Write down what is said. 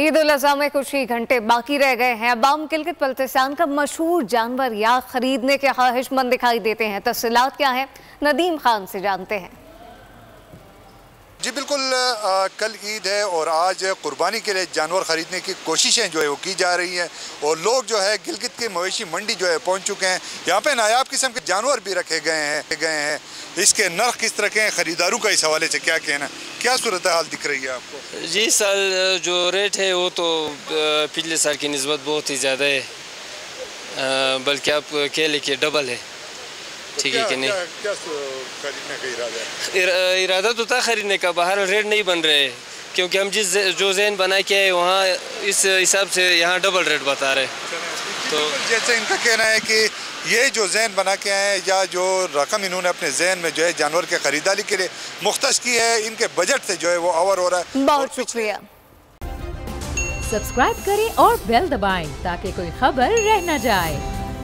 ईद उल में कुछ ही घंटे बाकी रह गए हैं। अबाम गिलगित बल्तिस्तान का मशहूर जानवर या खरीदने के ख्वाहिशमंद दिखाई देते हैं। तफसीलात क्या है नदीम खान से जानते हैं। जी बिल्कुल आ, कल ईद है और आज कुर्बानी के लिए जानवर ख़रीदने की कोशिशें जो है वो की जा रही हैं और लोग जो है गिलगित की मवेशी मंडी जो है पहुँच चुके हैं। यहाँ पे नायाब किस्म के जानवर भी रखे गए हैं गए हैं। इसके नर्ख किस तरह के हैं? ख़रीदारों का इस हवाले से क्या कहना क्या सूरत हाल दिख रही है आपको? जी साल जो रेट है वो तो पिछले साल की नस्बत बहुत ही ज़्यादा है। बल्कि आप कह लें डबल है। ठीक है कि नहीं? क्या खरीदने का इरादा है? इरादा तो था खरीदने का बाहर रेट नहीं बन रहे। क्योंकि हम जिस जो जैन बना के आए वहाँ इस हिसाब से यहाँ डबल रेट बता रहे। तो जैसे इनका कहना है कि ये जो जैन बना के आए या जो रकम इन्होंने अपने जैन में जो है जानवर के खरीदारी के लिए मुख्त की है इनके बजट से जो है वो ओवर हो रहा है। बहुत शुक्रिया। सब्सक्राइब करें और बेल दबाएँ ताकि कोई खबर रह न जाए।